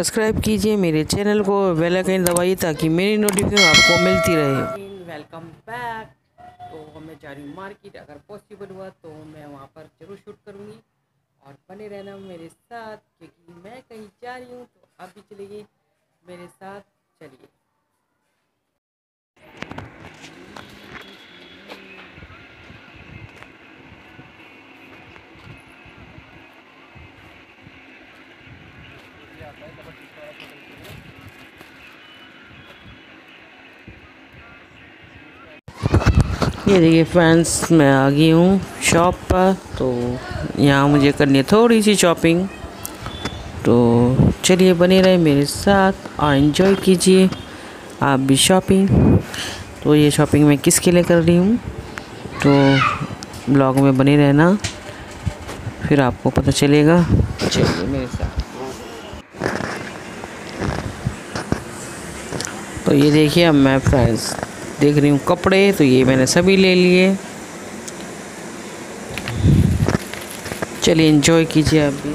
Subscribe कीजिए मेरे channel को, बेल आइकन दबाइए ताकि मेरी नोटिफिकेशन आपको मिलती रहे। वेलकम बैक तो मैं जा रही हूँ मार्केट अगर पॉसिबल हुआ तो मैं वहाँ पर ज़रूर शूट करूँगी। और बने रहना मेरे साथ, क्योंकि मैं कहीं जा रही हूँ तो आप भी चलिए मेरे साथ। चलिए। ये देखिए फ्रेंड्स मैं आ गई हूँ शॉप पर तो यहाँ मुझे करनी है थोड़ी सी शॉपिंग तो चलिए बने रहे मेरे साथ, और इन्जॉय कीजिए, आप भी शॉपिंग तो ये शॉपिंग मैं किसके लिए कर रही हूँ? तो ब्लॉग में बने रहना, फिर आपको पता चलेगा। चलिए मेरे साथ। तो ये देखिए अब मैं फ्रेंड्स देख रही हूँ कपड़े तो ये मैंने सभी ले लिए। चलिए इन्जॉय कीजिए आप भी।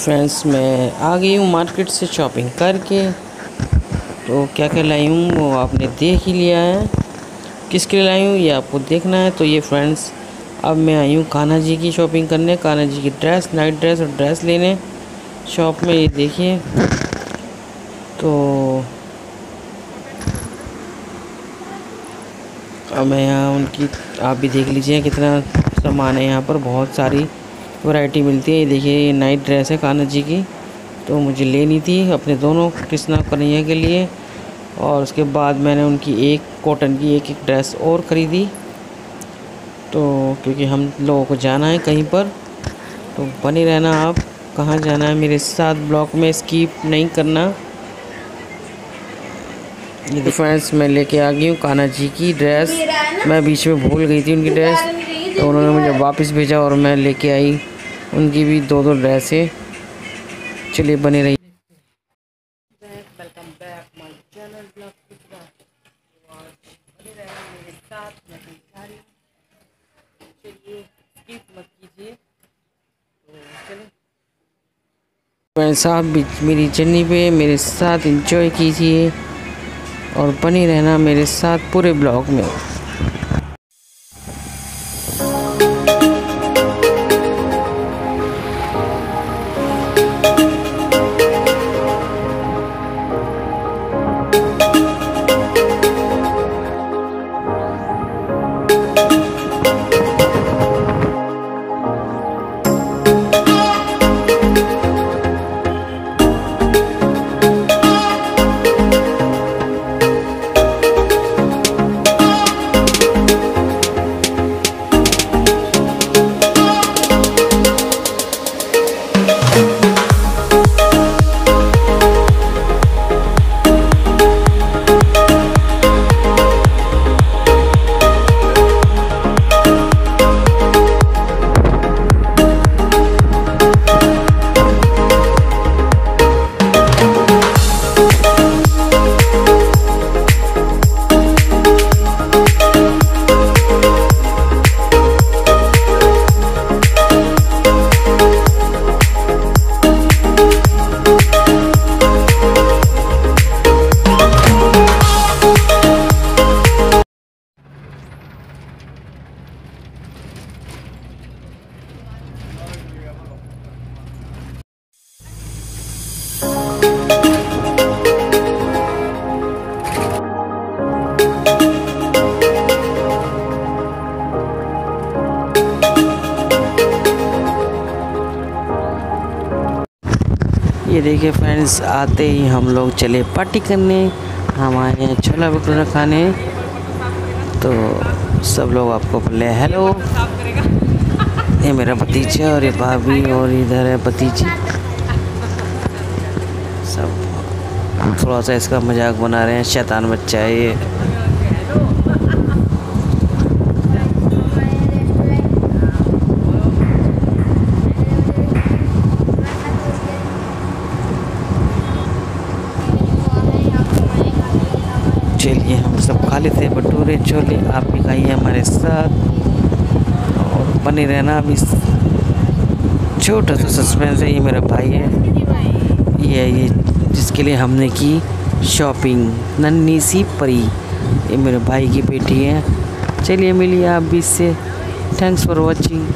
फ्रेंड्स मैं आ गई हूँ मार्केट से शॉपिंग करके। तो क्या क्या लाई हूँ, वो आपने देख ही लिया है। किसके लिए लाई हूँ, ये आपको देखना है। तो ये फ्रेंड्स अब मैं आई हूँ कान्हा जी की शॉपिंग करने। कान्हा जी की ड्रेस नाइट ड्रेस और ड्रेस लेने। शॉप में ये देखिए। तो अब मैं यहाँ उनकी, आप भी देख लीजिए कितना सामान है यहाँ पर। बहुत सारी वैरायटी मिलती है। ये देखिए, ये नाइट ड्रेस है कान्हा जी की। तो मुझे लेनी थी अपने दोनों कृष्णा कन्हैया के लिए। और उसके बाद मैंने उनकी एक कॉटन की एक एक ड्रेस और ख़रीदी। तो क्योंकि हम लोगों को जाना है कहीं पर तो बने रहना आप। कहाँ जाना है मेरे साथ ब्लॉक में स्कीप नहीं करना। ये फ्रेंड्स, मैं लेके आ गई हूँ कान्हा जी की ड्रेस। मैं बीच में भूल गई थी उनकी ड्रेस। तो उन्होंने मुझे वापस भेजा और मैं लेके आई। उनकी भी दो दो ड्रेसें चलिए बने रही। आप भी, मेरी जर्नी पे, मेरे साथ एंजॉय कीजिए और बने रहना मेरे साथ पूरे ब्लॉग में। देखिए फ्रेंड्स आते ही हम लोग चले पार्टी करने, हम आए हैं छोला भटूरा खाने। तो सब लोग आपको बोले हेलो ये मेरा भतीजा और ये भाभी और इधर है भतीजी। सब थोड़ा सा इसका मज़ाक बना रहे हैं, शैतान बच्चा है ये। सब खा लेते हैं, भटूरे, छोले, आप भी खाइए हमारे साथ। और बने रहना अभी छोटा सा सस्पेंस है, ये मेरा भाई है। ये है, ये जिसके लिए हमने की शॉपिंग नन्ही सी परी। ये मेरे भाई की बेटी है। चलिए मिलिए आप भी इससे। Thanks for watching